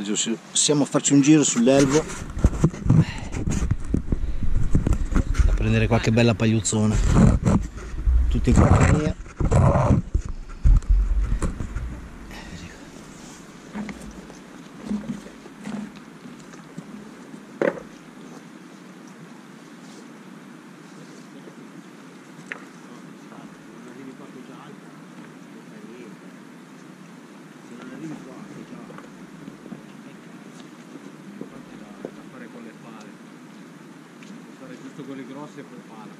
Oggi Possiamo farci un giro sull'Elvo a prendere qualche bella pagliuzzona. Tutti in compagnia. Giusto quelle grosse e poi pala.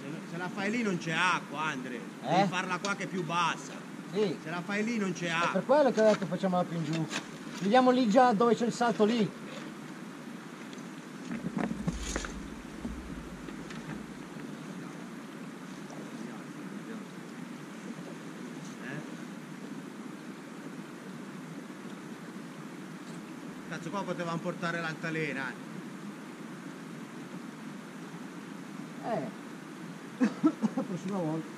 Se, se la fai lì non c'è acqua, Andre. Eh? Devi farla qua che è più bassa. Sì, Se la fai lì non c'è è acqua. per quello che ho detto facciamola più in giù. Vediamo lì già dove c'è il salto lì. Cazzo qua potevamo portare l'altalena. eh. La prossima volta.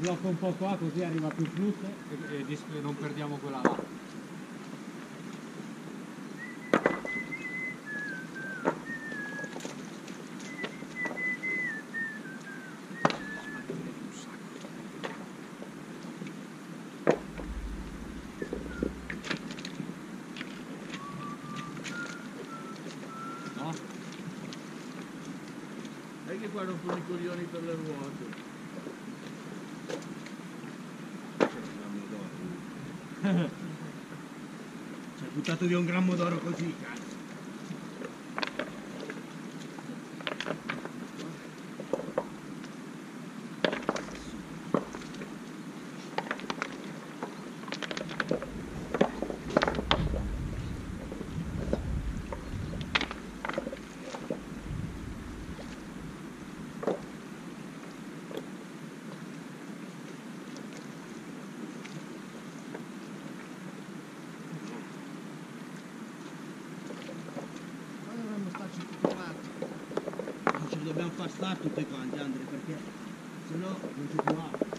Sblocco un po' qua così arriva più flusso e, e e non perdiamo quella là. No? E che qua rompono i coglioni per le ruote. Via un grammo d'oro così, cazzo. Far stare tutti quanti, Andre, perché se no non c'è più acqua.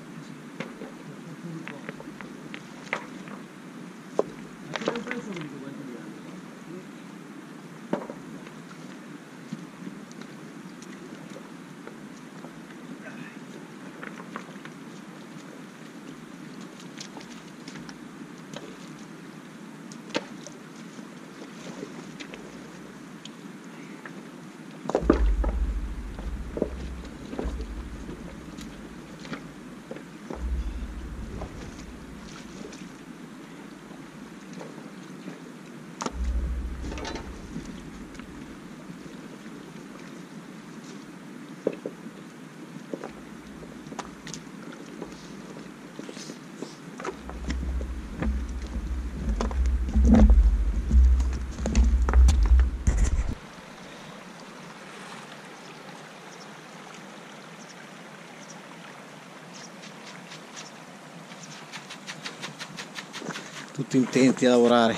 Tutti intenti a lavorare.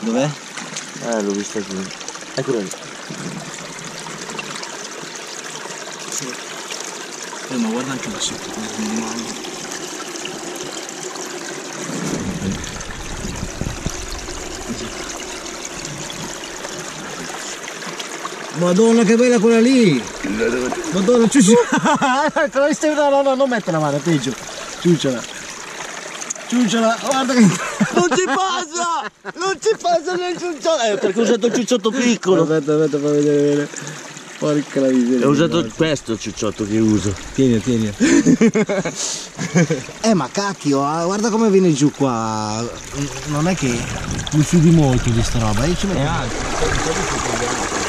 Dov'è? Eh, l'ho vista qui. Eccolo lì. guarda anche da sotto come animale. Madonna che bella quella lì! Madonna ciucciola! no, no, no, non mette la mano, è peggio! Ciucciola! Ciucciola, guarda che... Non ci passa! Non ci passa nel ciucciotto! Eh, perché ho usato il ciucciotto piccolo! Aspetta, aspetta, fa vedere bene. Porca la miseria. Ho usato questo il ciucciotto che uso. Tieni, tieni. eh ma cacchio, ah, guarda come viene giù qua. Non è che mi fidi molto di sta roba, io ci metto.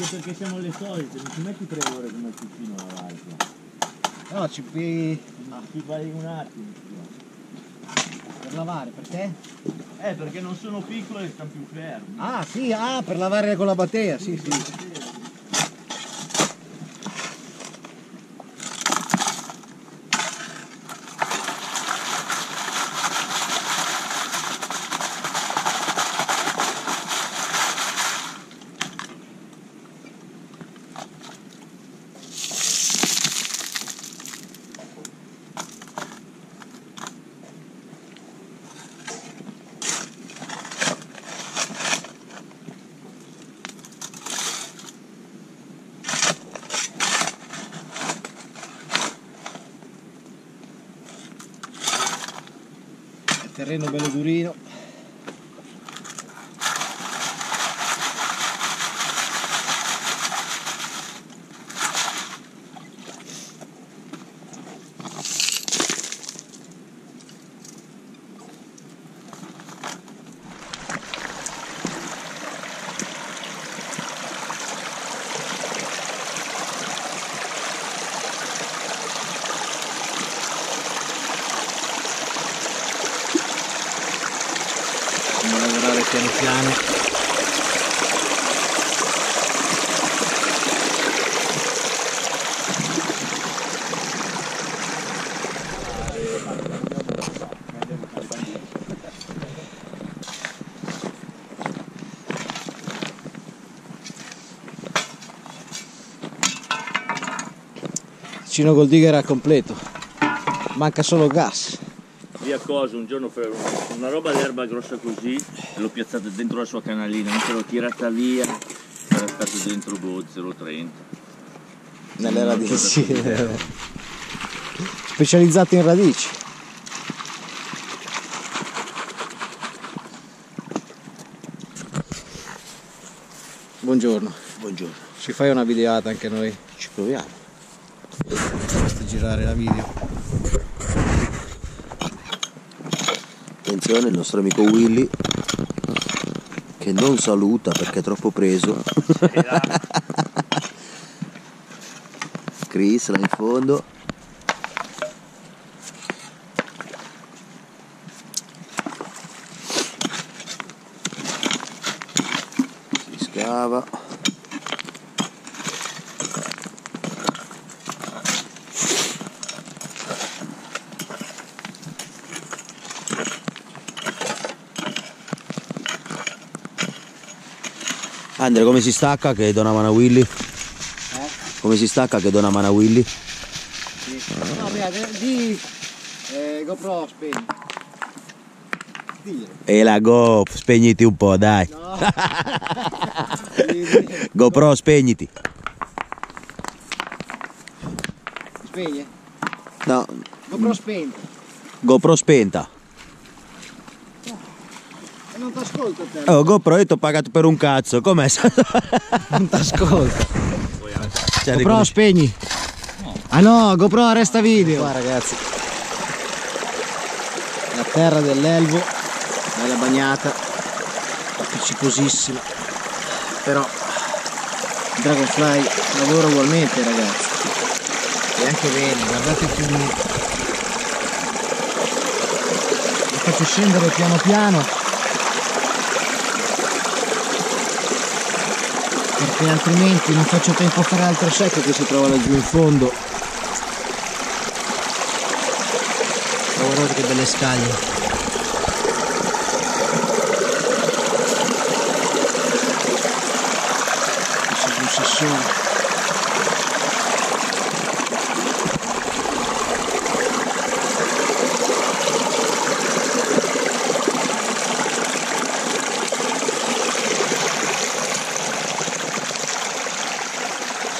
Anche perché siamo le solite, non ci metti tre ore come il piccino all'altro. No, ci pi... Ma ci fai un attimo. per lavare, perché? Eh, perché non sono piccole e stanno più fermi. Ah sì, ah, per lavare con la batteria, sì, sì. Terreno bello durino. Andiamo a lavorare piano piano. Cino Gold Digger era completo. Manca solo gas. Via cosa, un giorno per una roba d'erba grossa così e l'ho piazzata dentro la sua canalina, non se l'ho tirata via, era stato dentro boh, 0,30. Nelle radici. Specializzato in radici. Buongiorno. Buongiorno. Ci fai una videata anche noi? Ci proviamo. Basta girare la video. Attenzione il nostro amico Willy che non saluta perché è troppo preso. Chris là in fondo. Si scava. Andre come si stacca che do una mano a Willy? Come si stacca che do una mano a Willy? No, via, di eh, GoPro spegni. Dire. E la Go, spegniti un po', dai. No. GoPro, spegniti. Spegne? No, GoPro spenta. GoPro spenta. E non ti ascolta te. Oh, GoPro io ti ho pagato per un cazzo, com'è? Non ti ascolta. Cioè, GoPro spegni. Ah no, GoPro resta video. Qua ragazzi. La terra dell'Elvo, bella bagnata, appiccicosissima. Però Dragonfly lavora ugualmente ragazzi. E anche bene, guardate i fiumi. faccio scendere piano piano perché altrimenti non faccio tempo a fare altro secco che si trova laggiù in fondo. Oh, guardate che belle scaglie questo è un sessone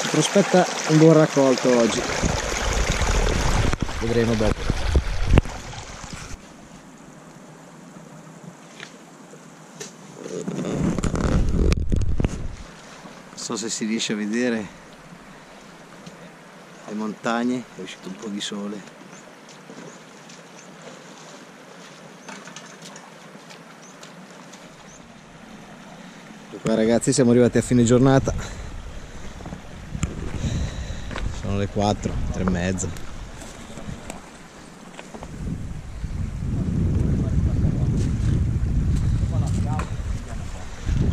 si prospetta un buon raccolto oggi. Vedremo dopo. Non so se si riesce a vedere le montagne è uscito un po' di sole. Qua ragazzi siamo arrivati a fine giornata sono le 4, 3 e mezza.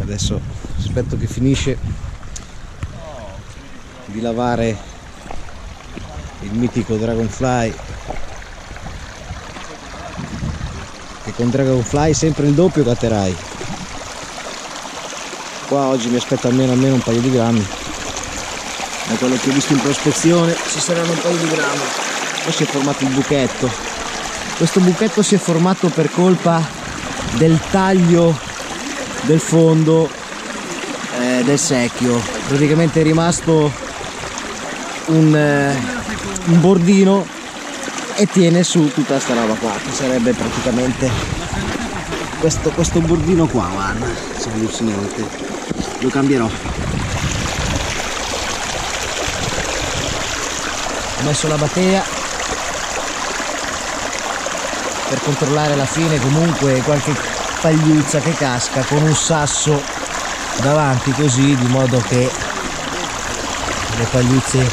Adesso aspetto che finisce di lavare il mitico Dragonfly e con Dragonfly sempre il doppio catterai qua oggi mi aspetto almeno, almeno un paio di grammi da quello che ho visto in prospezione ci saranno un paio di grammi poi si è formato il buchetto. Questo buchetto si è formato per colpa del taglio del fondo eh, del secchio. Praticamente è rimasto un, eh, un bordino e tiene su tutta sta roba qua che sarebbe praticamente questo, questo bordino qua guarda sono allucinante lo cambierò messo la batea. Per controllare la fine comunque qualche pagliuzza che casca con un sasso davanti così di modo che le pagliuzze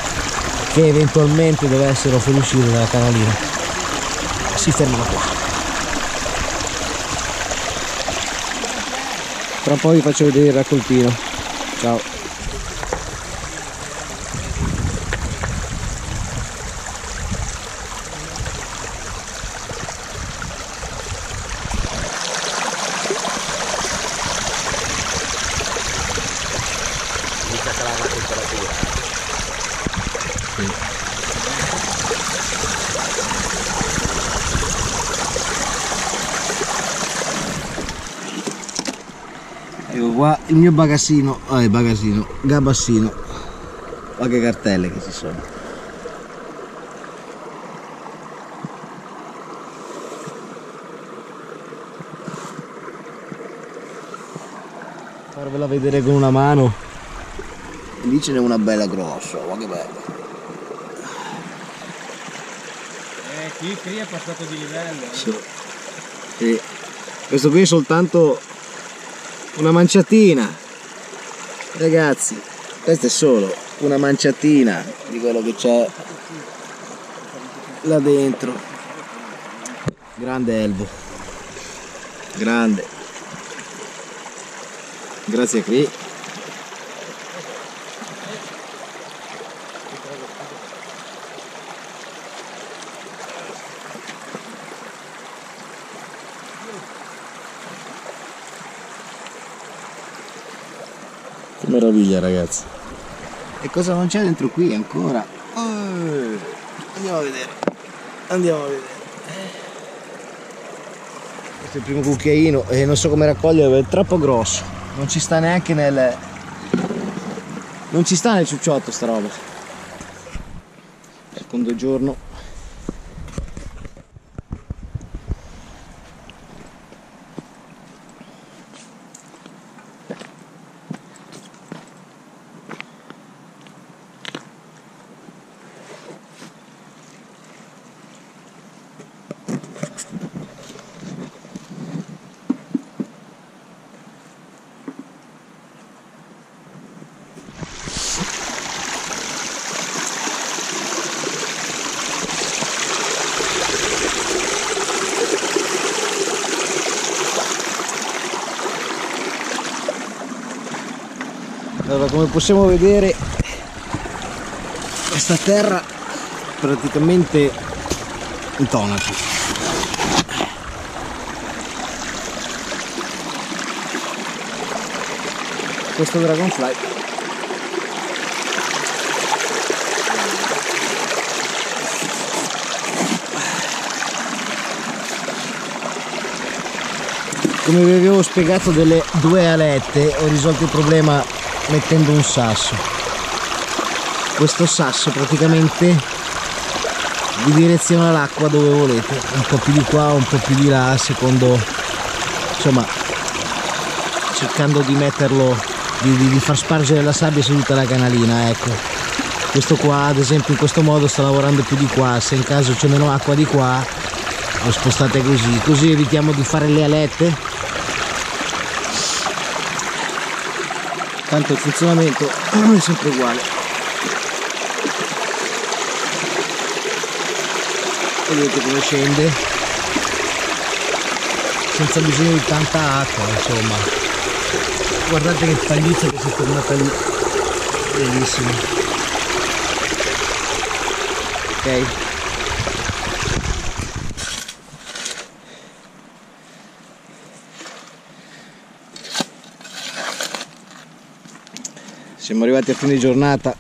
che eventualmente dovessero fuoriuscire dalla canalina si fermano qua. Tra un po' vi faccio vedere il raccoltino. Ciao Ecco qua il mio bagassino, ah il bagassino, gabassino. Guarda che cartelle che ci sono. Farvela vedere con una mano. Lì ce n'è una bella grossa, guarda che bella. Eh, qui, qui è passato di livello. eh. Sì. Sì. Questo qui è soltanto una manciatina. Ragazzi, questa è solo una manciatina di quello che c'è là dentro. Grande elvo. Grande. Grazie a qui. Che meraviglia ragazzi. E cosa non c'è dentro qui ancora? Eh, andiamo a vedere. Andiamo a vedere. Questo è il primo cucchiaino e non so come raccoglierlo, è troppo grosso. Non ci sta neanche nel. Non ci sta nel ciucciotto sta roba. Secondo giorno. Allora come possiamo vedere questa terra praticamente intonaca questo dragonfly. Come vi avevo spiegato delle due alette ho risolto il problema mettendo un sasso. Questo sasso praticamente vi direziona l'acqua dove volete un po' più di qua un po' più di là secondo insomma cercando di metterlo di, di, di far spargere la sabbia su tutta la canalina ecco. Questo qua ad esempio in questo modo sta lavorando più di qua se in caso c'è meno acqua di qua lo spostate così. Così evitiamo di fare le alette tanto il funzionamento è sempre uguale. Vedete come scende. Senza bisogno di tanta acqua insomma. Guardate che pagliuzza che si è formata lì. Bellissimo. Ok siamo arrivati a fine giornata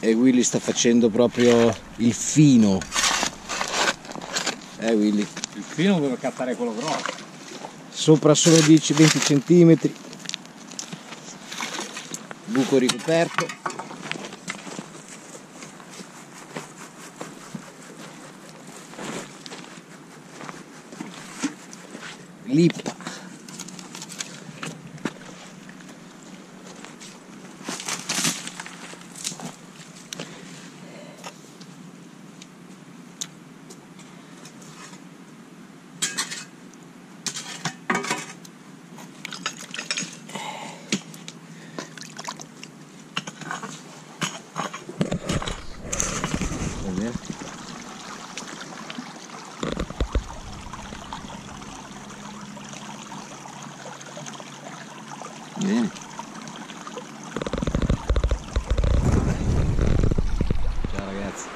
e Willy sta facendo proprio il fino. Eh Willy? Il filo deve cattare quello grosso. sopra solo 10-20 cm buco ricoperto. Lippa Bene. Bene. Ciao ragazzi,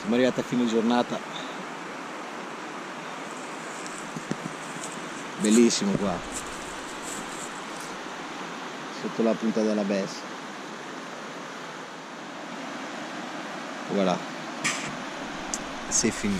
siamo arrivati a fine giornata. Bellissimo qua. Sotto la punta della Bess. Voilà. C'est fini.